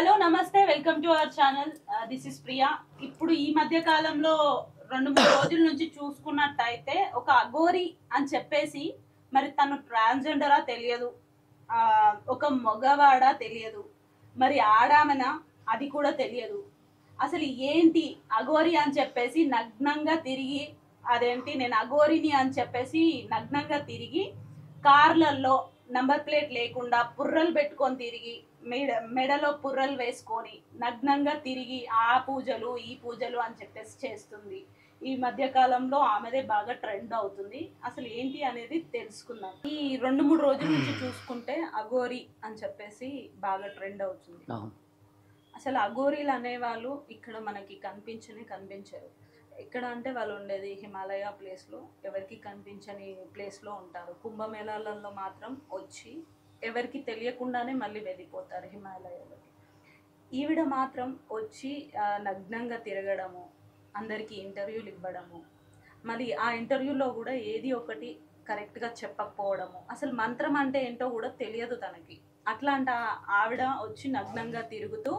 Hello నమస్తే welcome to our channel. This is Priya. ఇప్పుడు ఈ మధ్య కాలంలో రెండు మూడు రోజుల నుంచి చూసుకున్నట్టయితే ఒక అఘోరి అని చెప్పేసి మరి తను ట్రాన్స్జెండరా తెలియదు. ఒక మగవాడా తెలియదు. మరి ఆడామనా అది కూడా తెలియదు. అసలు ఏంటి అఘోరి అని చెప్పేసి నగ్నంగా తిరిగి అదేంటి నేను అఘోరిని అని చెప్పేసి నగ్నంగా తిరిగి కార్లలో నంబర్ ప్లేట్ లేకుండా పుర్రలు పెట్టుకొని తిరిగి మెడ మెడలో పుర్రలు వేసుకొని నగ్నంగా తిరిగి ఆ పూజలు ఈ పూజలు అని చెప్పేసి చేస్తుంది. ఈ మధ్య కాలంలో ఆమెదే బాగా ట్రెండ్ అవుతుంది. అసలు ఏంటి అనేది తెలుసుకుందాం. ఈ రెండు మూడు రోజుల నుంచి చూసుకుంటే అఘోరి అని చెప్పేసి బాగా ట్రెండ్ అవుతుంది. అసలు అఘోరీలు అనేవాళ్ళు ఇక్కడ మనకి కనిపించనే కనిపించరు. ఎక్కడ అంటే వాళ్ళు ఉండేది హిమాలయ ప్లేస్లో. ఎవరికి కనిపించని ప్లేస్లో ఉంటారు. కుంభమేళాలలో మాత్రం వచ్చి ఎవరికి తెలియకుండానే మళ్ళీ వెళ్ళిపోతారు హిమాలయాలకి ఈవిడ మాత్రం వచ్చి నగ్నంగా తిరగడము అందరికీ ఇంటర్వ్యూలు ఇవ్వడము మరి ఆ ఇంటర్వ్యూలో కూడా ఏది ఒకటి కరెక్ట్గా చెప్పకపోవడము అసలు మంత్రం అంటే ఏంటో కూడా తెలియదు తనకి అట్లాంటి ఆ- ఆవిడ వచ్చి నగ్నంగా తిరుగుతూ.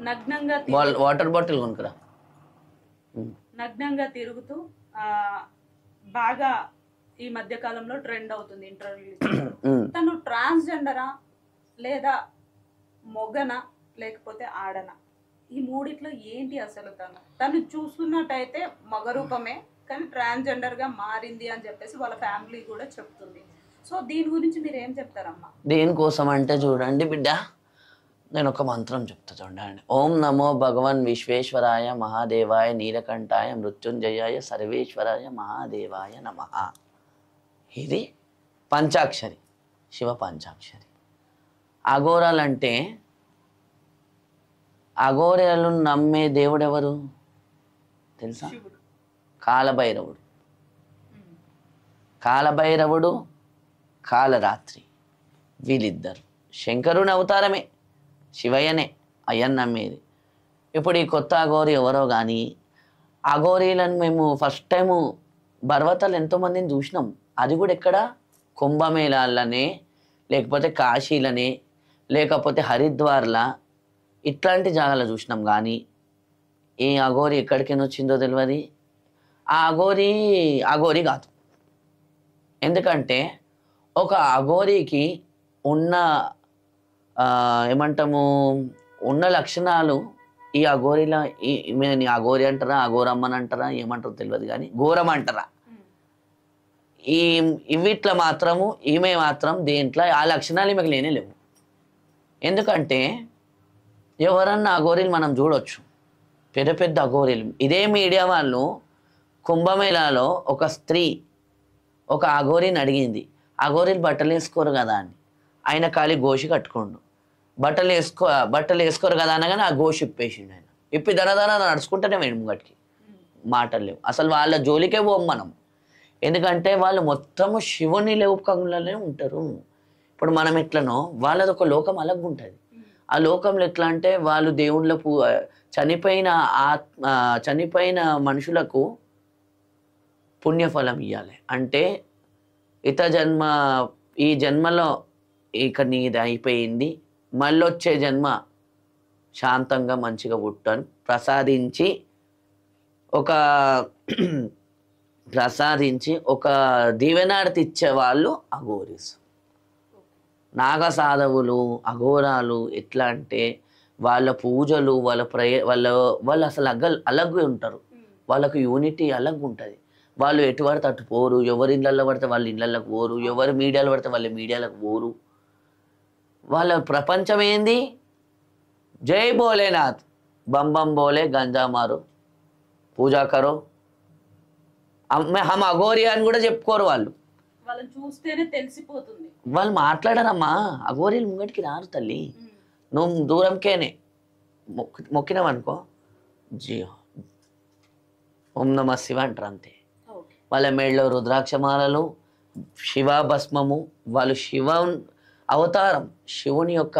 నగ్నంగా వాటర్ బాటిల్. నగ్నంగా తిరుగుతూ ఆ, బాగా ఈ మధ్య కాలంలో ట్రెండ్ అవుతుంది ఇంటర్వ్యూ. తను ట్రాన్స్జెండరా లేదా మొగనా లేకపోతే ఆడనా? ఈ మూడిట్లో ఏంటి అసలు తను? తను చూస్తున్నట్టయితే మగ రూపమే కానీ ట్రాన్స్జెండర్గా మారింది అని చెప్పేసి వాళ్ళ ఫ్యామిలీ కూడా చెప్తుంది. సో దీని గురించి మీరు ఏం చెప్తారమ్మా? దేనికోసం అంటే చూడండి బిడ్డ నేను ఒక మంత్రం చెప్తా చూడండి. ఓం నమో భగవన్ విశ్వేశ్వరాయ మహాదేవాయ నీలకంఠాయ మృత్యుంజయాయ సర్వేశ్వరాయ మహాదేవాయ నమ. ఇది పంచాక్షరి శివ పంచాక్షరి. అఘోరాలంటే అఘోరాలు నమ్మే దేవుడెవరు? తెలుసా? కాలభైరవుడు. కాలభైరవుడు కాలరాత్రి. వీళ్ళిద్దరు. శంకరుని అవతారమే శివయ్యనే అయ్యన్ నమ్మేది. ఇప్పుడు ఈ కొత్త అఘోరి ఎవరో కానీ అఘోరీలను మేము ఫస్ట్ టైము పర్వతాలు ఎంతోమందిని చూసినాం. అది కూడా ఎక్కడ? కుంభమేళాలనే లేకపోతే కాశీలనే లేకపోతే హరిద్వార్లా ఇట్లాంటి జాగాలో చూసినాం. కానీ ఈ అఘోరి ఎక్కడికైనా వచ్చిందో తెలియదు ఆ అఘోరి అఘోరి కాదు. ఎందుకంటే ఒక అఘోరికి ఉన్న ఏమంటాము ఉన్న లక్షణాలు ఈ అఘోరిలా ఈ- అఘోరి అంటారా అఘోరమ్మని అంటారా ఏమంటారో తెలియదు కానీ ఘోరం అంటారా? ఈ ఇవిట్లో మాత్రము ఈమె మాత్రం దేంట్లో ఆ లక్షణాలు ఈమెకు లేనే లేవు. ఎందుకంటే ఎవరన్నా అఘోరీలు మనం చూడొచ్చు. పెద్ద పెద్ద అఘోరీలు. ఇదే మీడియా వాళ్ళు కుంభమేళాలో ఒక స్త్రీ ఒక అఘోరీని అడిగింది. అఘోరీలు బట్టలు వేసుకోరు కదా అని. ఆయన ఖాళీ గోషి కట్టుకోండు. బట్టలు వేసుకో బట్టలు వేసుకోరు కదా అనగానే ఆ గోషి ఇప్పేసిండు ఆయన. ఇప్పి దనదన నడుచుకుంటేనే మేము ముంగటికి. మాటలు లేవు. అసలు వాళ్ళ జోలికే పోం మనం. ఎందుకంటే వాళ్ళు మొత్తము శివుని లోకంలోనే ఉంటారు. ఇప్పుడు మనం ఎట్లనో వాళ్ళది ఒక లోకం అలాగ ఉంటుంది. ఆ లోకంలో ఎట్లా అంటే వాళ్ళు దేవుళ్ళ పూ చనిపోయిన ఆత్మ చనిపోయిన మనుషులకు పుణ్యఫలం ఇవ్వాలి అంటే ఇత జన్మ ఈ జన్మలో ఇక నీది అయిపోయింది. మళ్ళీ వచ్చే జన్మ శాంతంగా మంచిగా పుట్టని. ప్రసాదించి ఒక ప్రసాదించి ఒక దీవెనాడితి ఇచ్చే వాళ్ళు అఘోరీస్. నాగ సాధవులు అఘోరాలు ఎట్లా అంటే వాళ్ళ పూజలు వాళ్ళ ప్రయ వాళ్ళ వాళ్ళు అసలు అగ్గ అలగ్గు ఉంటారు. వాళ్ళకు యూనిటీ అలగ్గు ఉంటుంది. వాళ్ళు ఎటు పడితే అటు పోరు ఎవరి ఇళ్ళల్లో పడితే వాళ్ళ ఇళ్ళకి పోరు ఎవరు మీడియాలో పడితే వాళ్ళ మీడియాలకు పోరు. వాళ్ళ ప్రపంచం ఏంది? జై భోలేనాథ్. బంబం బోలే గంజా మారు పూజా కరో హమ్ అఘోరి అని కూడా చెప్పుకోరు వాళ్ళు. వాళ్ళని చూస్తేనే తెలిసిపోతుంది. వాళ్ళు మాట్లాడరమ్మా. అఘోరీలు ముంగటికి రారు తల్లి. నువ్వు దూరంకేనే. మొక్కి మొక్కినావనుకో. జియో. ఓం నమ శివ అంటారు అంతే. వాళ్ళ మెడలో రుద్రాక్షమాలలు శివ భస్మము వాళ్ళు శివ అవతారం శివుని యొక్క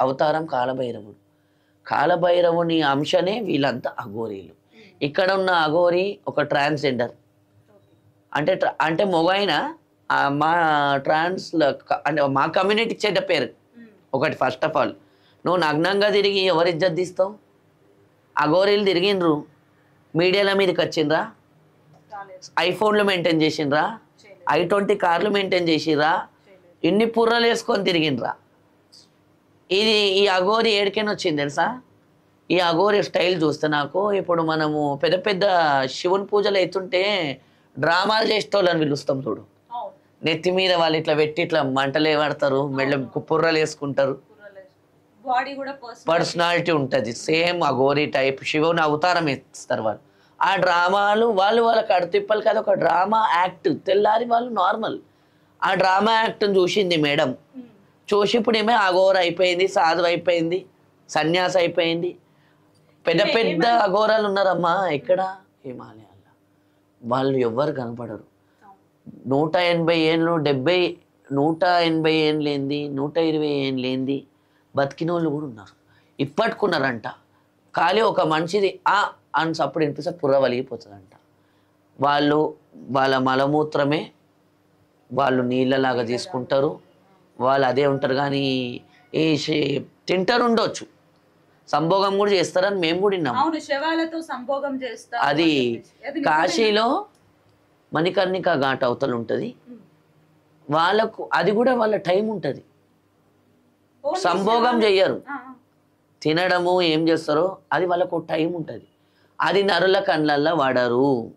అవతారం కాలభైరవుడు. కాలభైరవుని అంశనే వీళ్ళంతా అఘోరీలు. ఇక్కడ ఉన్న అఘోరి ఒక ట్రాన్స్జెండర్. అంటే ట్ర- అంటే మొగైన మా ట్రాన్స్ అంటే మా కమ్యూనిటీకి చెడ్డ పేరు. ఒకటి ఫస్ట్ ఆఫ్ ఆల్ నువ్వు నగ్నంగా తిరిగి ఎవరి ఇజ్జత్ తీస్తావు? అగోరీలు తిరిగిండ్రు. మీడియాల మీదకి వచ్చిండ్రా? ఐఫోన్లు మెయింటైన్ చేసిండ్రా? ఐ ట్వంటీ కార్లు మెయింటైన్ చేయలేదు. ఇన్ని పుర్రలు వేసుకొని తిరిగిండ్రా? ఇది ఈ అగోరి ఏడికైనా వచ్చింది తెలుసా? ఈ అగోరి స్టైల్ చూస్తే నాకు ఇప్పుడు మనము పెద్ద పెద్ద శివుని పూజలు అవుతుంటే డ్రామాలు చేసేటోళ్ళని పిలుస్తాం చూడు. నెత్తి మీద వాళ్ళు ఇట్లా పెట్టి ఇట్లా మంటలే పడతారు మెళ్ళ పుర్రలు వేసుకుంటారు. పర్సనాలిటీ ఉంటుంది. సేమ్ ఆ గోరి టైప్ శివుని అవతారం ఇస్తారు వాళ్ళు. ఆ డ్రామాలు వాళ్ళు వాళ్ళ కడుతిప్పలు కదా ఒక డ్రామా యాక్ట్. తెల్లారి వాళ్ళు నార్మల్. ఆ డ్రామా యాక్ట్ని చూసింది మేడం. చూసి ఇప్పుడు ఏమే అఘోర అయిపోయింది సాధు అయిపోయింది సన్యాస అయిపోయింది. పెద్ద పెద్ద అఘోరాలు ఉన్నారమ్మా ఎక్కడ? హిమాలయాల్లో వాళ్ళు ఎవ్వరు కనపడరు. నూట ఎనభై ఏళ్ళు డెబ్బై నూట ఎనభై ఏళ్ళు ఏంది నూట ఇరవై ఏళ్ళు ఏంది బతికిన వాళ్ళు కూడా ఉన్నారు. ఇప్పట్టుకున్నారంట ఖాళీ ఒక మనిషిది ఆ అని సప్పుడు వినిపిస్తే పుర్ర వలిగిపోతుందంట. వాళ్ళు వాళ్ళ మలమూత్రమే వాళ్ళు నీళ్ళలాగా తీసుకుంటారు. వాళ్ళు అదే ఉంటారు కానీ ఏ తింటారు ఉండొచ్చు. సంభోగం కూడా చేస్తారని మేము కూడా విన్నాం. అవును శవాలతో సంభోగం చేస్తారు అది? కాశీలో మణికర్ణిక ఘాట్ అవతల ఉంటుంది. వాళ్ళకు అది కూడా వాళ్ళ టైం ఉంటుంది. సంభోగం చెయ్యరు. తినడము ఏం చేస్తారో అది వాళ్ళకు టైం ఉంటుంది. అది నరుల కళ్ళల్లో వాడరు.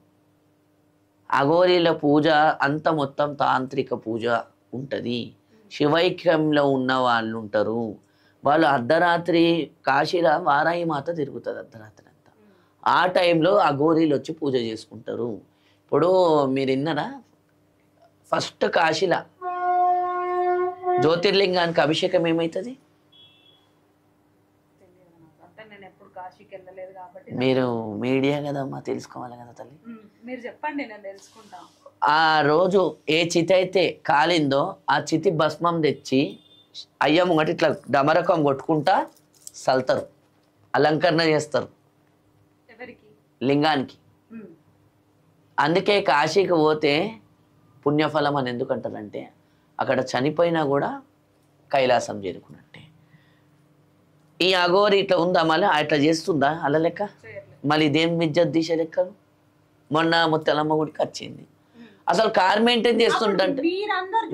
అఘోరీల పూజ అంత మొత్తం తాంత్రిక పూజ ఉంటుంది. శివైక్యంలో ఉన్న వాళ్ళు ఉంటారు. వాళ్ళు అర్ధరాత్రి కాశీలో వారాయి మాత తిరుగుతుంది అర్ధరాత్రి అంతా. ఆ టైంలో ఆ గోరీలు వచ్చి పూజ చేసుకుంటారు. ఇప్పుడు మీరు విన్నారా? ఫస్ట్ కాశీలా జ్యోతిర్లింగానికి అభిషేకం ఏమవుతుంది మీరు మీడియా కదమ్మా తెలుసుకోవాలి కదా తల్లి. మీరు చెప్పండి నేను ఆ రోజు ఏ చితి అయితే కాలిందో ఆ చితి భస్మం తెచ్చి అయ్య ముంగటి ఇట్లా డమరకం కొట్టుకుంటా సల్తారు అలంకరణ చేస్తారు. లింగానికి. అందుకే కాశీకి పోతే పుణ్యఫలం అని ఎందుకు అంటారంటే అక్కడ చనిపోయినా కూడా కైలాసం చేరుకున్నట్టే. ఈ అఘోరి ఇట్లా ఉందా మళ్ళీ? అట్లా చేస్తుందా అలా లెక్క? మళ్ళీ ఇదేం విద్యుత్ దిశ లెక్కలు? మొన్న ముత్తలమ్మ గుడికి వచ్చింది. అసలు కార్ మెయింటైన్ చేస్తుంటే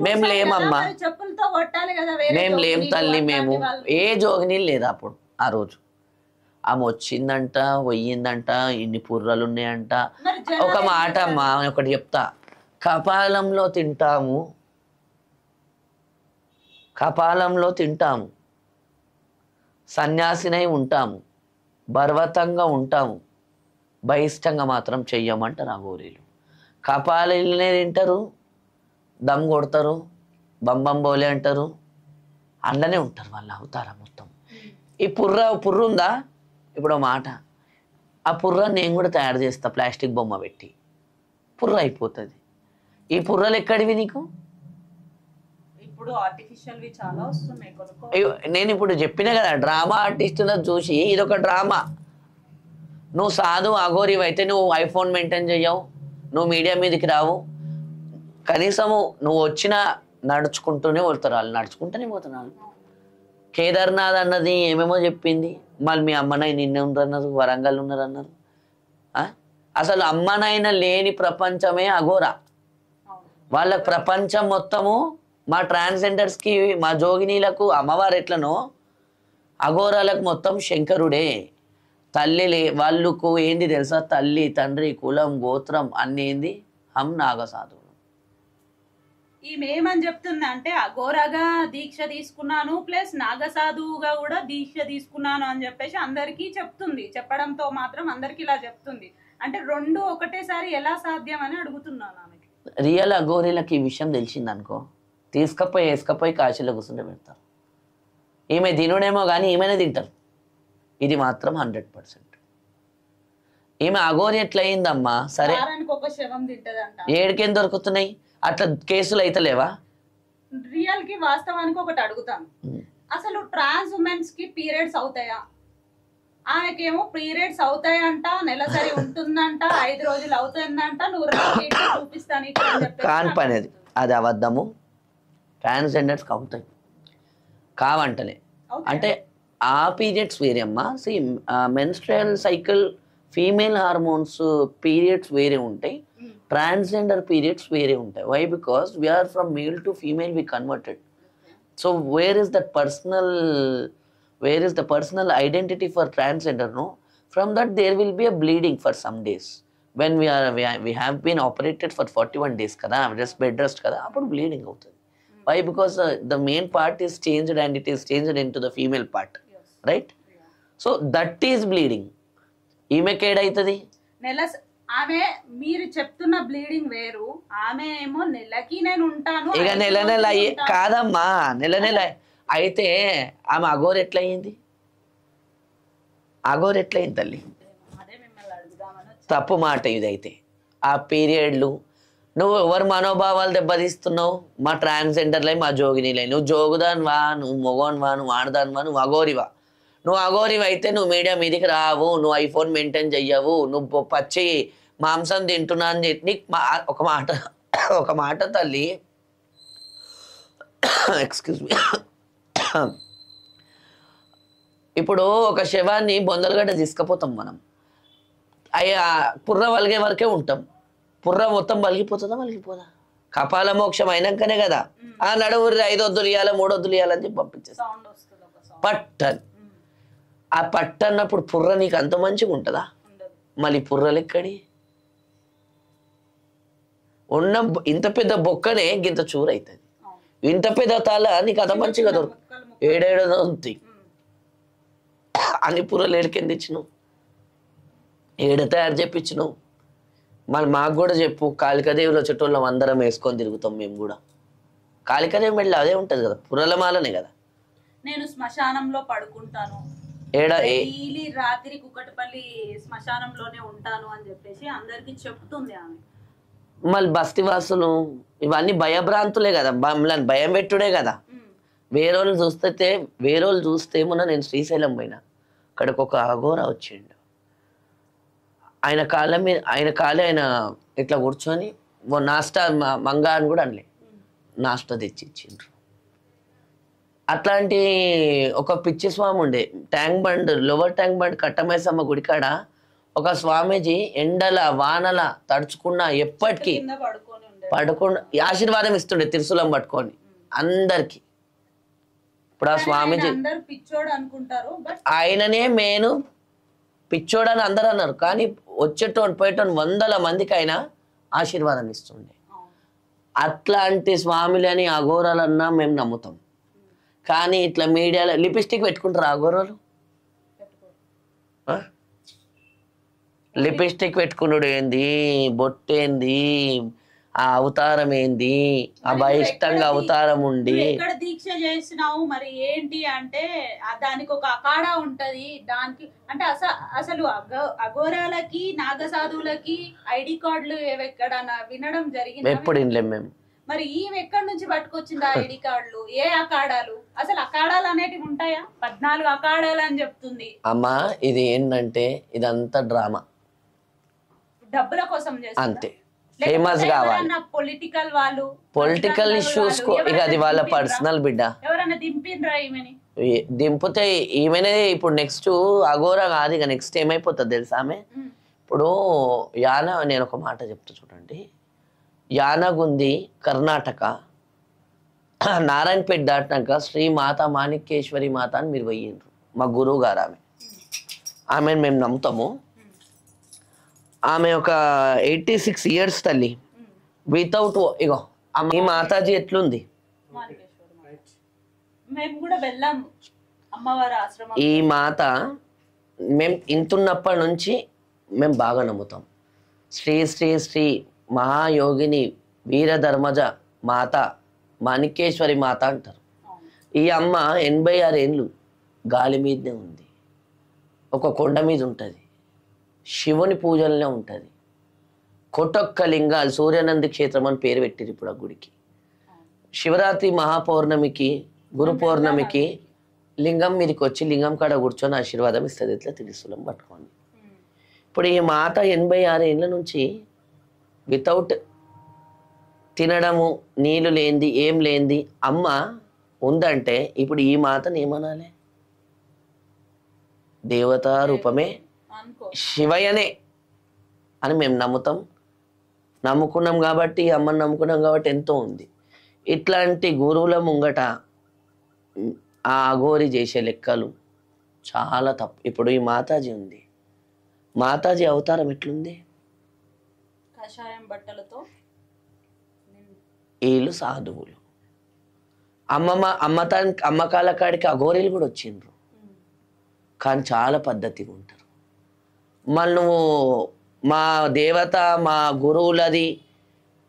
మేము లేమమ్మా. మేము లేం తల్లి మేము. ఏ జోగిని లేదు అప్పుడు? ఆ రోజు. ఆమె వచ్చిందంట పోయిందంట ఇన్ని పుర్రలు ఉన్నాయంట ఒక మాట? అమ్మా ఒకటి చెప్తా. కపాలంలో తింటాము. కపాలంలో తింటాము. సన్యాసినై ఉంటాము. బర్వతంగా ఉంటాము. బహిష్టంగా మాత్రం చెయ్యమంటారు ఆ గోరీలు. కపాలనే తింటారు దమ్ కొడతారు బంబం బోలే అంటారు. అండనే ఉంటారు వాళ్ళ అవతారం మొత్తం. ఈ పుర్ర పుర్ర ఉందా? ఇప్పుడు మాట. ఆ పుర్ర నేను కూడా తయారు చేస్తా ప్లాస్టిక్ బొమ్మ పెట్టి. పుర్ర అయిపోతుంది. ఈ పుర్రలు ఎక్కడివి నీకు? ఇప్పుడు చాలా వస్తున్నాయి నేను ఇప్పుడు చెప్పిన కదా డ్రామా ఆర్టిస్టులను చూసి ఇదొక డ్రామా. నువ్వు సాధు అఘోరివి అయితే నువ్వు ఐఫోన్ మెయింటైన్ చెయ్యవు. నువ్వు మీడియా మీదకి రావు. కనీసము నువ్వు వచ్చినా నడుచుకుంటూనే పోతారు వాళ్ళు. నడుచుకుంటూనే పోతున్నారు. కేదార్నాథ్ అన్నది ఏమేమో చెప్పింది. మళ్ళీ మీ అమ్మనాయి నిన్నే ఉన్నారన్నారు వరంగల్ ఉన్నారన్నారు. అసలు అమ్మనైనా లేని ప్రపంచమే అఘోరా. వాళ్ళ ప్రపంచం మొత్తము మా ట్రాన్స్జెండర్స్కి మా జోగినీలకు అమ్మవారు ఎట్లనో అఘోరాలకు మొత్తం శంకరుడే. తల్లి లే వాళ్ళకు ఏంది తెలుసా? తల్లి తండ్రి కులం గోత్రం అన్ని ఏంది? హం నాగసాధువులు. ఈమె ఏమని చెప్తుంది అంటే అఘోరాగా దీక్ష తీసుకున్నాను ప్లస్ నాగసాధువుగా కూడా దీక్ష తీసుకున్నాను అని చెప్పేసి అందరికీ చెప్తుంది. చెప్పడంతో మాత్రం అందరికి ఇలా చెప్తుంది. అంటే రెండు ఒకటేసారి ఎలా సాధ్యం అని అడుగుతున్నాను ఆమెకి. రియల్ అఘోరీలకి ఈ విషయం తెలిసిందనుకో తీసుకపోయి వేసుకపోయి కాశీలో కూర్చుంటే పెడతారు. ఈమె తినుడేమో కానీ ఈమెనే తింటారు. ఇది మాత్రం హండ్రెడ్ పర్సెంట్. ఈమె అఘోరి ఎట్లయిందమ్మా? సరే. ఏడికేం దొరుకుతున్నాయి? అట్లా కేసులు అయితలేవా రియల్కి వాస్తవానికి ఒకటి అడుగుతాను. ఉమ్. అసలు ట్రాన్స్ ఉమెన్స్కి పీరియడ్స్ అవుతాయా? ఆమెకేమో పీరియడ్స్ అవుతాయంట నెలసరి ఉంటుందంట ఐదు రోజులు అవుతుందంట నువ్వు చూపిస్తాను కాని పని అది. అది అబద్ధము ట్రాన్స్జెండర్స్కి అవుతాయి. కావంటలే? అంటే ఆ పీరియడ్స్ వేరే అమ్మా. See menstrual cycle female hormones periods వేరే ఉంటాయి. ట్రాన్స్జెండర్ పీరియడ్స్ వేరే ఉంటాయి. Why because we are from male to female we converted so where is that personal where is the personal identity for transgender no from that there will be a bleeding for some days when we are we have been operated for forty one days కదా. Rest bed rest కదా. అప్పుడు bleeding అవుతుంది. Why because the main part is changed and it is changed into the female part. Right so that is bleeding ఈమెకి ఏడవుతుంది నెల ఆమె మీరు చెప్తున్న బ్లీడింగ్ వేరు. ఆమె ఏమో నెలకి నేను ఉంటాను ఇక నెల నెల. కాదమ్మా నెల నెల అయితే ఆమె అగోరు ఎట్లయింది? అగోరు ఎట్లయింది తల్లి. తప్పు మాట ఇదైతే. ఆ పీరియడ్లు నువ్వు ఎవరు మనోభావాలు దెబ్బతీస్తున్నావు? మా ట్రాన్స్జెండర్లే మా జోగినిలే. నువ్వు జోగుదాన్ వా నువ్వు మొగోన్ వా నువ్వు ఆడదాన్ వా నువ్వు అగోరివా నువ్వు అగోరివి అయితే నువ్వు మీడియా మీదికి రావు నువ్వు ఐఫోన్ మెయింటైన్ చెయ్యవు నువ్వు పచ్చి మాంసం తింటున్నా అని చెప్పి ఒక మాట ఒక మాట తల్లి. ఎక్స్క్యూజ్ మీ ఇప్పుడు ఒక శవాన్ని బొందలగడ్డ తీసుకుపోతాం మనం. అయ్యా పుర్ర వలిగే వరకే ఉంటాం. పుర్ర మొత్తం వలిగిపోతుందా వలిగిపోదా? కపాల మోక్షం అయినాకనే కదా. ఆ నడువు ఐదు వద్దులు ఇవ్వాలి మూడు వద్దులు ఇవ్వాలని చెప్పి పంపించేస్తాం. పట్టన్. ఆ పట్టన్నప్పుడు పుర్ర నీకు అంత మంచిగా ఉంటుందా? మళ్ళీ పుర్రలు ఎక్కడి ఉన్న ఇంత పెద్ద బొక్కనే గింత చూరు అవుతుంది అవును. ఇంత పెద్ద తల నీకు అంత మంచిగా దొరుకుతుంది ముక్కలు ముక్కలు. ఏడేడో ఉంది. అన్ని పుర్రలు ఏడికెంది ఇచ్చినావు ఏడ తయారు చెప్పించినావు మళ్ళీ మాకు కూడా చెప్పు కాళికాదేవిలో చుట్టూళ్ళం అందరం వేసుకొని తిరుగుతాం మేము కూడా. కాళికాదేవి మెళ్ళ అదే ఉంటుంది కదా పుర్రల మాలనే కదా. నేను శ్మశానంలో పడుకుంటాను. ఏడ డైలీ రాత్రి శ్మశానంలోనే ఉంటాను అని చెప్పేసి అందరికి చెప్తుంది ఆమె. మళ్ళీ బస్తివాసులు ఇవన్నీ భయభ్రాంతులే కదా. మమ్మల్ని భయం పెట్టుడే కదా. వేరే వాళ్ళు చూస్తే వేరే వాళ్ళు చూస్తే మొన్న నేను శ్రీశైలం పోయినా. అక్కడికి ఒక అఘోర వచ్చిండు. ఆయన కాళ్ళ మీద ఆయన కాళ్ళ ఆయన ఇట్లా కూర్చొని నాస్టా మంగా అని కూడా అనలే. నాస్టా తెచ్చి ఇచ్చిండ్రు అట్లాంటి ఒక పిచ్చి స్వామి ఉండే. Tank bund lower tank bund Kattamaisamma గుడికాడ ఒక స్వామీజీ ఎండల వానల తడుచుకున్న ఎప్పటికీ కింద పడుకొని ఉండే. పడుకుండా ఆశీర్వాదం ఇస్తుండే తిరుసులం పట్టుకొని అందరికి. ఇప్పుడు ఆ స్వామీజీ పిచ్చోడు ఆయననే మేను పిచ్చోడని అందరూ అన్నారు. కానీ వచ్చేటోని పోయేటోని వందల మందికి ఆయన ఆశీర్వాదం ఇస్తుండే. అట్లాంటి స్వామిలని అఘోరాలన్నా మేము నమ్ముతాం. కానీ ఇట్లా మీడియాలో లిప్స్టిక్ పెట్టుకుంటారు అఘోరాలు ఆ? లిప్స్టిక్ పెట్టుకున్నాడు ఏంది? బొట్టేంది ఆ అవతారం ఏంది? ఆ బహిష్టంగా? అవతారం ఉండి ఎక్కడ దీక్ష చేసినావు? మరి ఏంటి అంటే దానికి ఒక అఖాడా ఉంటది. దానికి అంటే అస అసలు అఘోరాలకి నాగసాధువులకి ఐడి కార్డులు ఎక్కడన్నా వినడం జరిగింది? ఎప్పుడు వినలేం మేము. మరి ఈమె ఎక్కడి నుంచి పట్టుకొచ్చింది ఆ ఐడి కార్డులు? ఏ అఖాడాలు? అసలు అఖాడాలు అనేటివి ఉంటాయా? పద్నాలుగు అఖాడాలు అని చెప్తుంది. అమ్మా ఇది ఏంటంటే ఇదంతా డ్రామా. డబ్బుల కోసం అంతే. ఫేమస్ కావాలి. పొలిటికల్ వాళ్ళు పొలిటికల్ ఇష్యూస్ ఇక అది వాళ్ళ పర్సనల్ బిడ్డ. ఎవరైనా దింపిండ్రా ఈమెని? దింపితే ఈమెనే ఇప్పుడు నెక్స్ట్ అఘోరా కాదు ఇక నెక్స్ట్ ఏమైపోతుంది తెలుసా ఆమె? ఇప్పుడు యాన నేను ఒక మాట చెప్తా చూడండి. యానగుంది కర్ణాటక. నారాయణపేట దాటినాక శ్రీ మాత మాణిక్యేశ్వరి మాత అని మీరు పోయిండ్రు మా గురువు గారు ఆమె. ఆమెను మేము నమ్ముతాము. ఆమె ఒక ఎయిటీ సిక్స్ ఇయర్స్ తల్లి. వితౌట్ ఇగో ఈ మాతాజీ ఎట్లుంది? ఈ మాత మేము ఇంతున్నప్పటి నుంచి మేము బాగా నమ్ముతాం. శ్రీ శ్రీ శ్రీ మహాయోగిని వీరధర్మజ మాత మాణిక్యేశ్వరి మాత అంటారు. ఈ అమ్మ ఎనభై ఆరు ఏళ్ళు గాలి మీదనే ఉంది. ఒక కొండ మీద ఉంటుంది. శివుని పూజలనే ఉంటుంది. కొట్టొక్క లింగాలు సూర్యానంది క్షేత్రం అని పేరు పెట్టిరు ఇప్పుడు ఆ గుడికి. శివరాత్రి మహాపౌర్ణమికి గురు పౌర్ణమికి లింగం మీదకి వచ్చి లింగం కాడ కూర్చొని ఆశీర్వాదం ఇస్తుంది. ఇట్లా తిరుసులం పట్టుకోండి. ఇప్పుడు ఈ మాత ఎనభై ఆరు ఏళ్ళ నుంచి వితౌట్ తినడము నీళ్ళు లేనిది ఏం లేనిది అమ్మ ఉందంటే ఇప్పుడు ఈ మాతను ఏమనాలి? దేవతా రూపమే అనుకో. శివయ్యనే అని మేము నమ్ముతాం. నమ్ముకున్నాం కాబట్టి అమ్మని నమ్ముకున్నాం కాబట్టి ఎంతో ఉంది. ఇట్లాంటి గురువుల ముంగట ఆ అఘోరి చేసే లెక్కలు చాలా తప్పు. ఇప్పుడు ఈ మాతాజీ ఉంది. మాతాజీ అవతారం ఎట్లుంది? కషాయం బట్టలతో? వీళ్ళు సాధువులు. అమ్మమ్మ అమ్మతా అమ్మకాల కాడికి అఘోరీలు కూడా వచ్చిండ్రు. కానీ చాలా పద్ధతిగా ఉంటారు. మళ్ళీ నువ్వు మా దేవత మా గురువులది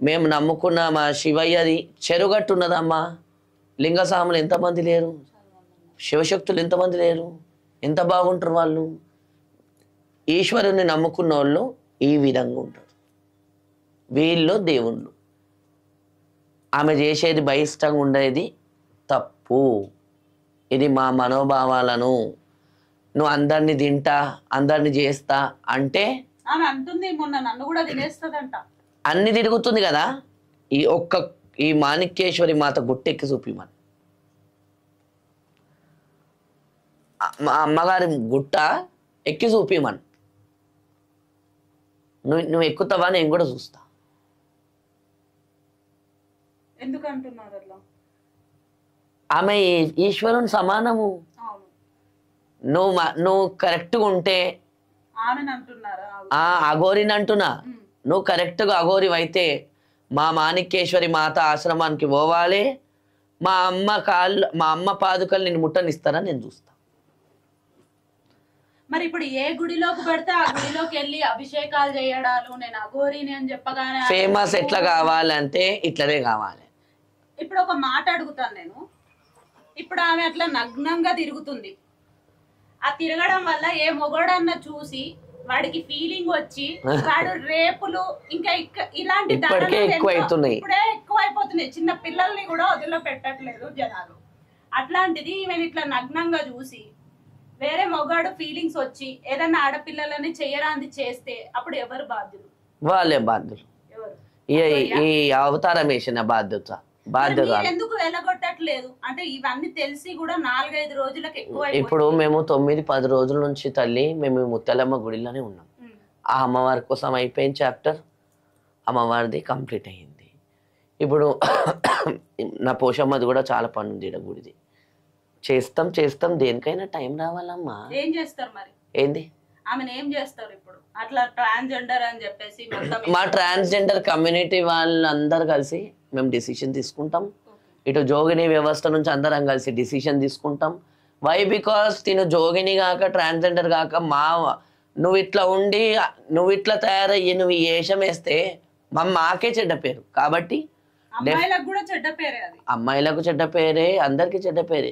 మేము నమ్ముకున్న మా శివయ్యది చెరుగట్టు ఉన్నదమ్మా. లింగస్వాములు ఎంతమంది లేరు? శివశక్తులు ఎంతమంది లేరు? ఎంత బాగుంటారు వాళ్ళు? ఈశ్వరుని నమ్ముకున్న వాళ్ళు ఈ విధంగా ఉంటారు. వీళ్ళు దేవుళ్ళు. ఆమె చేసేది బహిష్టంగా ఉండేది తప్పు. ఇది మా మనోభావాలను. నువ్వు అందరిని తింటా అందరిని చేస్తా అంటే ఆమె అంటుంది మొన్న నన్ను కూడా తినేస్తుందంట. అన్ని తిరుగుతుంది కదా. ఈ ఒక్క ఈ మాణిక్యేశ్వరి మాత గుట్టెక్కి చూపిమని. మా అమ్మగారి గుట్ట ఎక్కి చూపిమని. నువ్వు నువ్వు ఎక్కుతావా? నేను కూడా చూస్తా. ఆమె ఈశ్వరుని సమానము. నువ్వు నువ్వు కరెక్ట్గా ఉంటే అఘోరిని అంటున్నా. నువ్వు కరెక్ట్గా అఘోరి అయితే మా మాణిక్యేశ్వరి మాత ఆశ్రమానికి పోవాలి. మా అమ్మ కాళ్ళు మా అమ్మ పాదుకలు నేను ముట్టనిస్తారా నేను చూస్తా. మరి ఇప్పుడు ఏ గుడిలోకి పెడితే ఆ గుడిలోకి వెళ్ళి అభిషేకాలు చేయడాలు నేను అఘోరిని అని చెప్పగానే ఫేమస్ ఎట్లా కావాలంటే ఇట్లనే కావాలి. ఇప్పుడు ఒక మాట అడుగుతాను నేను. ఇప్పుడు ఆమె అట్లా నగ్నంగా తిరుగుతుంది. ఆ తిరగడం వల్ల ఏ మొగడన్న చూసి వాడికి ఫీలింగ్ వచ్చి వాడు రేపులు ఇంకా ఇలాంటి ఇప్పటికే దండనలు ఎక్కువ ఎంతో- అవుతున్నాయి. ఇప్పుడే ఎక్కువ అయిపోతున్నాయి చిన్న పిల్లల్ని కూడా వదిలో పెట్టట్లేదు జనాలు. అట్లాంటిది ఈమె ఇట్లా నగ్నంగా చూసి వేరే మొగాడు ఫీలింగ్స్ వచ్చి ఏదైనా ఆడపిల్లలని చేయరాంది చేస్తే అప్పుడు ఎవరు బాధ్యులు? వాళ్ళే బాధ్యులు. ఈ అవతారం వేసిన బాధ్యత. బాధ్యత ఎందుకు వెళ్ళగొట్టట్లేదు? అంటే ఇవన్నీ తెలిసి కూడా నాలుగైదు రోజులకు ఎక్కువ ఇప్పుడు మేము తొమ్మిది పది రోజుల నుంచి తల్లి మేము ఈ ముత్యాలమ్మ గుడిలోనే ఉన్నాం. ఆ అమ్మవారి కోసం అయిపోయిన చాప్టర్ అమ్మవారిది కంప్లీట్ అయ్యింది. ఇప్పుడు నా పోషమ్మది కూడా చాలా పని ఉంది గుడిది. చేస్తాం చేస్తాం దేనికైనా టైం రావాలమ్మా. ఏం చేస్తారు మరి? ఏంది? ఆమెను ఏం చేస్తారు ఇప్పుడు? అట్లా ట్రాన్స్జెండర్ అని చెప్పేసి మొత్తం మా ట్రాన్స్జెండర్ కమ్యూనిటీ వాళ్ళందరూ కలిసి మేము డిసిషన్ తీసుకుంటాం. ఇటు జోగిని వ్యవస్థ నుంచి అందరం కలిసి డిసిషన్ తీసుకుంటాం. వై బికాస్ తిను జోగిని కాక ట్రాన్స్జెండర్ కాక మా నువ్వు ఇట్లా ఉండి నువ్వు ఇట్లా తయారయ్యి నువ్వు ఈ వేషం వేస్తే మా మాకే చెడ్డ పేరు. కాబట్టి అమ్మాయిలకు కూడా చెడ్డ పేరే అది. అమ్మాయిలకు చెడ్డ పేరే అందరికీ చెడ్డ పేరే.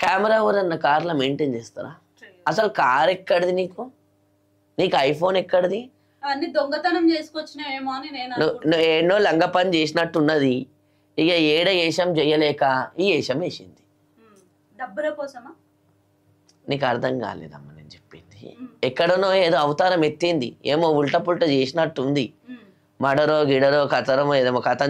కెమెరా ఎవరన్నా కార్లో మెయింటైన్ చేస్తారా? అసలు కార్ ఎక్కడిది నీకు? నీకు ఐఫోన్ ఎక్కడిది? అవన్నీ దొంగతనం చేసుకొచ్చినాయేమో అని నేను నువ్వు అనుకుంటున్నా. నువ్వు ఎన్నో లంగ పని చేసినట్టున్నది. ఇక ఏడ వేషం చేయలేక ఈ వేషం వేసింది. ఉమ్. డబ్బుల కోసమా? నీకు అర్థం కాలేదమ్మా నేను చెప్పింది. ఎక్కడనో ఏదో అవతారం ఎత్తింది. ఏమో ఉల్టా పుల్ట చేసినట్టుంది. ఉమ్. మర్డరో గిడరో కథరమో ఏదేమో కథ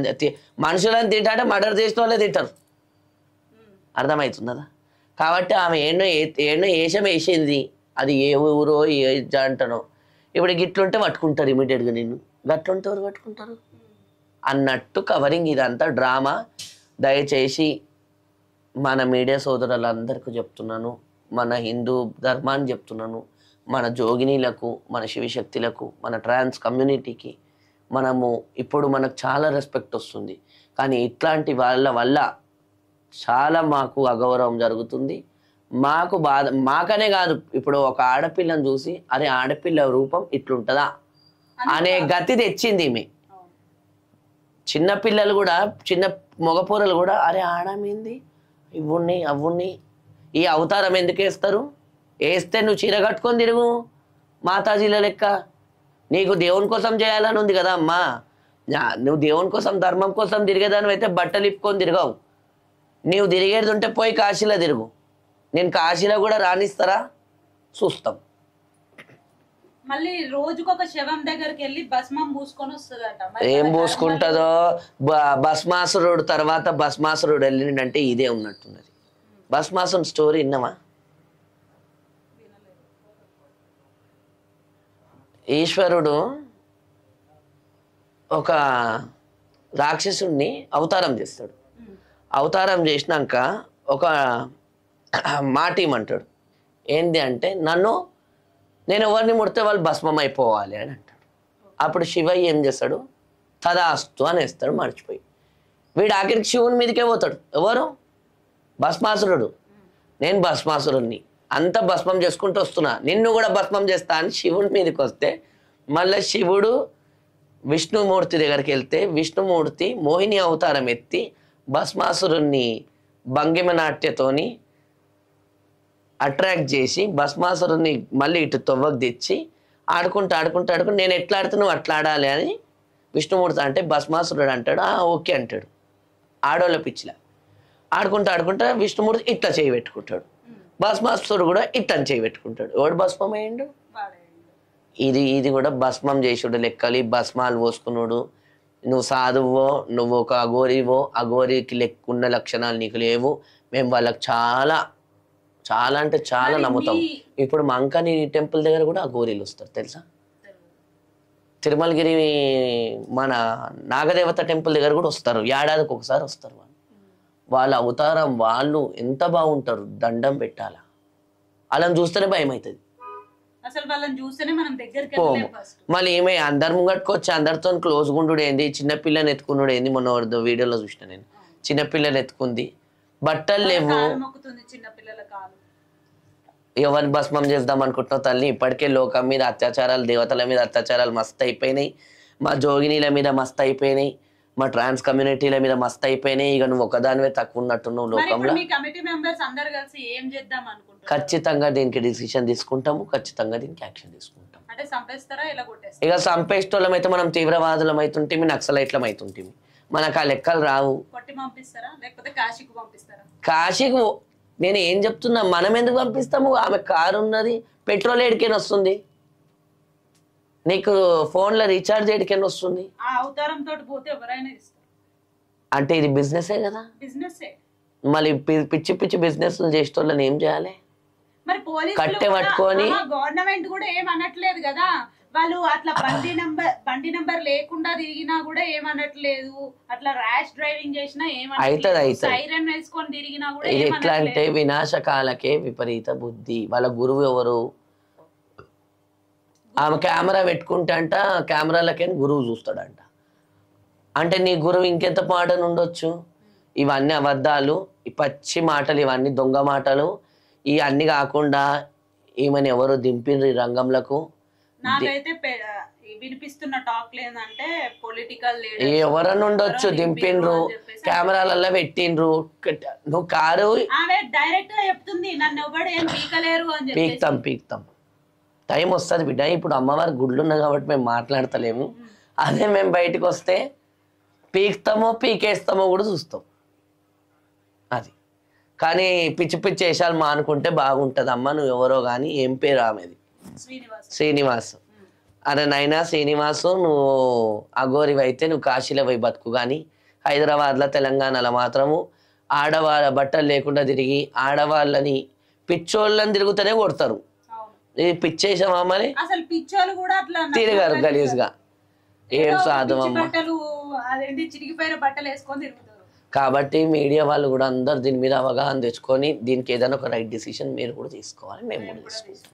మనుషులను తింటాంటే మర్డర్ చేసిన వాళ్ళే తింటారు. ఉమ్. కాబట్టి ఆమె ఎన్నో ఏ- ఎన్నో వేషం వేసింది. అది ఏ ఊరో ఏ అంటనో. ఇప్పుడు గిట్లుంటే పట్టుకుంటారు ఇమీడియట్గా నిన్ను. గట్లుంటే ఎవరు పట్టుకుంటారు. అన్నట్టు కవరింగ్ ఇదంతా డ్రామా. దయచేసి మన మీడియా సోదరులందరికీ చెప్తున్నాను. మన హిందూ ధర్మాన్ని చెప్తున్నాను. మన జోగినీలకు మన శివశక్తులకు మన ట్రాన్స్ కమ్యూనిటీకి మనము ఇప్పుడు మనకు చాలా రెస్పెక్ట్ వస్తుంది. కానీ ఇట్లాంటి వాళ్ళ వల్ల చాలా మాకు అగౌరవం జరుగుతుంది. మాకు బాధ మాకనే కాదు ఇప్పుడు ఒక ఆడపిల్లని చూసి అరే ఆడపిల్ల రూపం ఇట్లుంటుందా? అనే గతి తెచ్చింది ఈమె. అవును. చిన్న పిల్లలు కూడా చిన్న మగపూరలు కూడా అరే ఆడమేంది? ఇవ్వుని అవ్వుని ఈ అవతారం ఎందుకు వేస్తారు వేస్తే నువ్వు చీర కట్టుకొని తిరుగు మాతాజీల లెక్క. నీకు దేవుని కోసం చేయాలని ఉంది కదా అమ్మా. నా- నువ్వు దేవుని కోసం ధర్మం కోసం తిరిగేదాని అయితే బట్టలు ఇప్పుకొని తిరగవు. నీవు తిరిగేది ఉంటే పోయి కాశీలో తిరుగు. నేను కాశీలో కూడా రాణిస్తారా? చూస్తాం. మళ్ళీ రోజుకొక శవం దగ్గరికి వెళ్ళి భస్మం పూసుకొని వస్తుందట. మరి ఏం పూసుకుంటుందో? భస్మాసురుడు తర్వాత భస్మాసురుడు వెళ్ళిండంటే ఇదే ఉన్నట్టున్నది. భస్మాసురుడు స్టోరీ విన్నావా? ఈశ్వరుడు ఒక రాక్షసుడిని అవతారం చేస్తాడు. అవతారం చేసినాక ఒక మాట ఇమ్మంటాడు ఏంది అంటే నన్ను నేను ఎవరిని ముడితే వాళ్ళు భస్మం అయిపోవాలి అని అంటాడు. అప్పుడు శివయ్య ఏం చేస్తాడు తదాస్తు అని వేస్తాడు మర్చిపోయి. వీడు ఆఖరికి శివుని మీదకే పోతాడు. ఎవరు? భస్మాసురుడు. నేను భస్మాసురుణ్ణి. అంత భస్మం చేసుకుంటూ వస్తున్నా. నిన్ను కూడా భస్మం చేస్తా అని శివుని మీదకి వస్తే మళ్ళీ శివుడు విష్ణుమూర్తి దగ్గరికి వెళ్తే విష్ణుమూర్తి మోహిని అవతారం ఎత్తి భస్మాసురుణ్ణి భంగిమ నాట్యతోని అట్రాక్ట్ చేసి భస్మాసురుని మళ్ళీ ఇటు తొవ్వకు తెచ్చి ఆడుకుంటూ ఆడుకుంటూ ఆడుకుంటూ నేను ఎట్లా ఆడుతూ నువ్వు అట్లా ఆడాలి అని విష్ణుమూర్తి అంటే భస్మాసురుడు అంటాడు "ఆ, ఓకే అంటాడు. ఆడోళ్ళ పిచ్చిలా. ఆడుకుంటూ ఆడుకుంటూ విష్ణుమూర్తి ఇట్లా చేయి పెట్టుకుంటాడు. భస్మాసురుడు కూడా ఇట్లా చేయి పెట్టుకుంటాడు. ఎవడు భస్మం అయ్యిండు. ఇది ఇది కూడా భస్మం చేసుడు లెక్కలి. భస్మాలు పోసుకున్నాడు నువ్వు సాధువో నువ్వు ఒక అఘోరివో అఘోరికి లెక్కున్న లక్షణాలు నీకు లేవు. మేము వాళ్ళకి చాలా చాలా అంటే చాలా నమ్ముతాం. మీ- ఇప్పుడు మంకని టెంపుల్ దగ్గర కూడా అఘోరీలు వస్తారు తెలుసా. తిరుమలగిరి మన నాగదేవత టెంపుల్ దగ్గర కూడా వస్తారు. ఏడాదికి ఒకసారి వస్తారు వాళ్ళు. వాళ్ళ అవతారం వాళ్ళు ఎంత బాగుంటారు దండం పెట్టాలా? వాళ్ళని చూస్తేనే భయం అవుతుంది అసలు వాళ్ళని చూస్తేనే మనం దగ్గరికి పోము. వెళ్ళలేం ఫస్ట్ మళ్ళీ ఏమే అందరి ముంగట్టుకొచ్చి అందరితో క్లోజ్ గుండు ఏంది? చిన్నపిల్లని ఎత్తుకున్నాడు ఏంది? మొన్న వీడియోలో చూసిన నేను. చిన్నపిల్లని ఎత్తుకుంది. బట్టలు లేవు. ఎవరిని భస్మం చేద్దాం అనుకుంటున్నావు తల్లి? ఇప్పటికే లోకం మీద అత్యాచారాలు దేవతల మీద అత్యాచారాలు మస్తు అయిపోయినాయి. మా జోగినీల మీద మస్తు అయిపోయినాయి. మా ట్రాన్స్ కమ్యూనిటీల మీద మస్తు అయిపోయినాయి ఇక నువ్వు ఒకదానివే తక్కువ ఉన్నట్టున్నావు లోకంలో. ఖచ్చితంగా దీనికి డిసిషన్ తీసుకుంటాము. ఖచ్చితంగా దీనికి యాక్షన్ తీసుకుంటాం ఇక చంపేష్టోళ్ళం అయితే మనం తీవ్రవాదులం అవుతుంటే నక్సలైట్లం అవుతుంటే మనకు ఆ లెక్కలు రావు. కాశీకి నేను ఏం చెప్తున్నా? మనం ఎందుకు పంపిస్తాము? ఆమె కారు ఉన్నది పెట్రోల్ ఏడికైనా వస్తుంది నీకు ఫోన్లో రీఛార్జ్ ఏడికైనా వస్తుంది? అంటే ఇది బిజినెసే కదా? బిజినెస్. మళ్ళీ పిచ్చి పిచ్చి బిజినెస్ చేసేటోళ్ళని ఏం చేయాలి? కట్టె పట్టుకొని- గవర్నమెంట్ కూడా ఏం అనట్లేదు కదా? వాళ్ళు అట్లా బండి నంబర్ బండి నంబర్ లేకుండా తిరిగినా కూడా ఏమనట్లేదు అట్లా ర్యాష్ డ్రైవింగ్ చేసినా అయితది. సైరన్ వేసుకొని తిరిగినా కూడా ఎట్లా అంటే వినాశకాలకే విపరీత బుద్ధి. వాళ్ళ గురువు ఎవరు? ఆమె కెమెరా పెట్టుకుంటే అంట కెమెరాలకే గురువు చూస్తాడంట. అంటే నీ గురువు ఇంకెంత పాటను ఉండొచ్చు? ఇవన్నీ అబద్ధాలు ఈ పచ్చి మాటలు ఇవన్నీ దొంగ మాటలు ఇవన్నీ కాకుండా ఈమెను ఎవరు దింపిండ్రు ఈ రంగంలకు? నాకైతే పె- వినిపిస్తున్న టాక్ లేదంటే పొలిటికల్ ఎవరన్నా ఉండొచ్చు దింపిండ్రు కెమెరాలలో పెట్టిండ్రు నువ్వు కారు డైరెక్ట్గా చెప్తుంది నన్ను ఎవడు ఏం పీకలేరు అని చెప్పేసి. పీక్తాం పీక్తాం. టైం వస్తుంది బిడ్డ. ఇప్పుడు అమ్మవారి గుడ్లు ఉన్నాయి కాబట్టి మేము మాట్లాడతలేము. అదే మేము బయటకు వస్తే పీక్తామో పీకేస్తామో కూడా చూస్తాం. అది. కానీ పిచ్చి పిచ్చి వేషాలు మానుకుంటే బాగుంటుంది. అమ్మ నువ్వు ఎవరో కానీ ఏం పేరు ఆమెది? శ్రీనివాస్. అరే నైనా శ్రీనివాసు నువ్వు అఘోరివి అయితే నువ్వు కాశీలో పోయి బతుకు కానీ హైదరాబాద్లో తెలంగాణలో మాత్రము ఆడవాళ్ళ బట్టలు లేకుండా తిరిగి ఆడవాళ్ళని పిచ్చోళ్ళని తిరుగుతూనే కొడతారు. పిచ్చేసామా మరి? అసలు పిచ్చోళ్ళు కూడా అట్లా తిరిగారు గలీజ్గా. ఏం సాధు చిరిగిపోయిన బట్టలు వేసుకొని కాబట్టి మీడియా వాళ్ళు కూడా అందరు దీని మీద అవగాహన తెచ్చుకొని దీనికి ఏదైనా ఒక రైట్ డిసిషన్ మీరు కూడా తీసుకోవాలి మేము కూడా తీసుకుంటాం